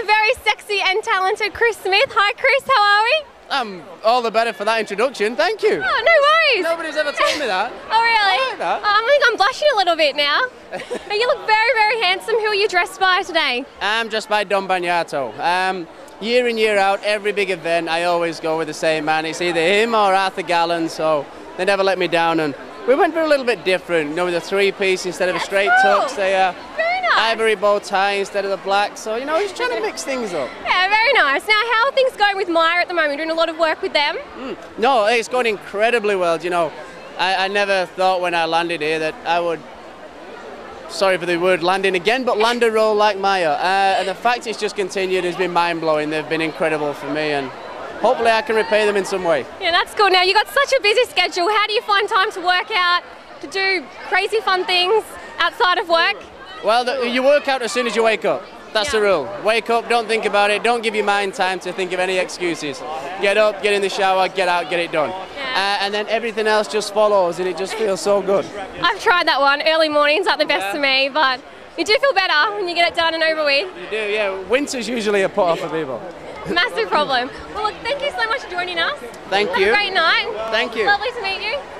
the very sexy and talented Kris Smith. Hi, Kris. How are we? I'm all the better for that introduction. Thank you. Oh, no worries. Nobody's ever told me that. Oh, really? like that. Oh, I think I'm blushing a little bit now. But you look very, very handsome. Who are you dressed by today? I'm just by Don Bagnato. Um, year in, year out, every big event, I always go with the same man. It's either him or Arthur Galan, so they never let me down. And we went for a little bit different, you know, with a three piece instead of a straight cool. tux. They, uh. Ivory bow tie instead of the black. So, you know, he's trying to mix things up. Yeah, very nice. Now, how are things going with Myer at the moment? You're doing a lot of work with them. No, it's going incredibly well. You know, I, I never thought when I landed here that I would. Sorry for the word landing again, but land a role like Myer. Uh, and the fact it's just continued has been mind blowing. They've been incredible for me, and hopefully I can repay them in some way. Yeah, that's cool. Now, you've got such a busy schedule. How do you find time to work out, to do crazy fun things outside of work? Well, you work out as soon as you wake up. That's the rule. Wake up, don't think about it, don't give your mind time to think of any excuses. Get up, get in the shower, get out, get it done. Yeah. Uh, and then everything else just follows, and it just feels so good. I've tried that one. Early mornings are the best Yeah. for me, but you do feel better when you get it done and over with. You do, yeah. Winter's usually a put off for people. Massive problem. Well, look, thank you so much for joining us. Thank Have you. a great night. Thank you. Lovely to meet you.